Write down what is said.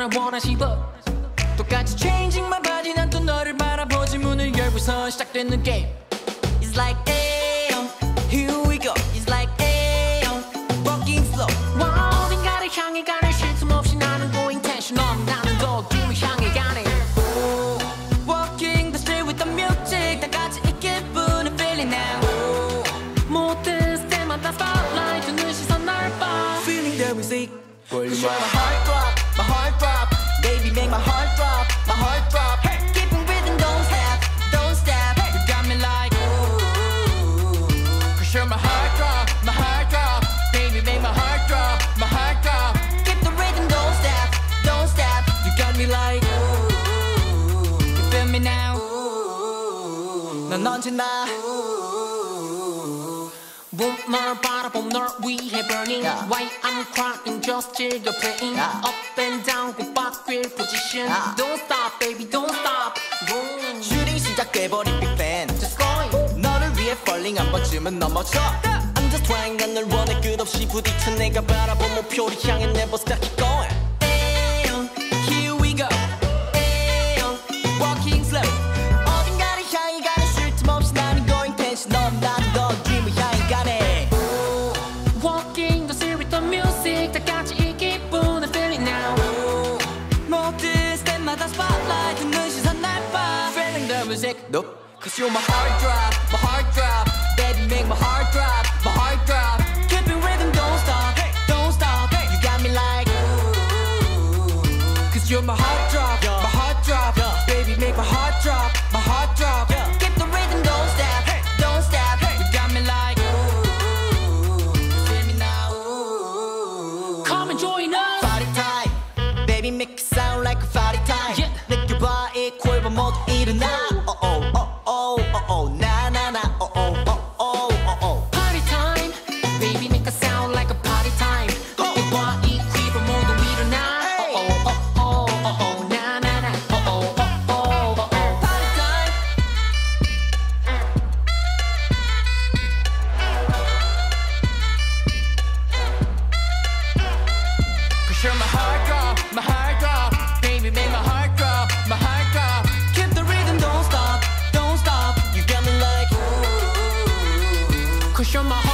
너랑 원하시 법 똑같이 changing만 바지 난 또 너를 바라보지. 문을 열고서 시작되는 게임 It's like ayo, here we go. It's like ayo, walking slow. 와 어딘가를 향해 가는 쉴틈 없이 나는 going tension 나는 더 길을 향해 가네. Walking the street with the music. 다 같이 이 기분을 feeling now. 모든 스텝마다 spotlight. 주는 시선 날봐. Feeling that we seek Show my heartthrob my heartthrob. Baby, make my heartthrob, my heartthrob. Keep rhythm, don't stop, don't stop. You got me my heartthrob, my heartthrob. Baby, make my heartthrob, my heartthrob. Keep the rhythm, don't stop, don't stop. You got me like. You feel me now? Ooh. 몸만 바라본 널 위해 burning Yeah. Why I'm crying just 즐겨 playing Yeah. Up and down 곱바퀴 position Yeah. Don't stop baby don't stop Boom. 슈팅 시작돼버린 빅팬 Just going 너를 위해 falling 한 번쯤은 넘어져 I'm just trying 난널 원해 끝없이 부딪혀 내가 바라본 목표를 향해 never stop keep going Ayo, Here we go Ayo, Walking slow 어딘가를 향해 가는 쉴 틈 없이 나는 going tension 넌 나는 더 Nope. Cause you're my heartthrob, my heartthrob Baby make my heartthrob, my heartthrob Keeping rhythm, don't stop, don't stop. You got me like ooh. Cause you're my heartthrob, Yeah. my heartthrob Yeah. Baby make my heartthrob, my heartthrob Yeah. Keep the rhythm, don't stop, don't stop. You got me like ooh. You feel me now Come and join us. Party time. Baby make it sound like a sound Cause you're my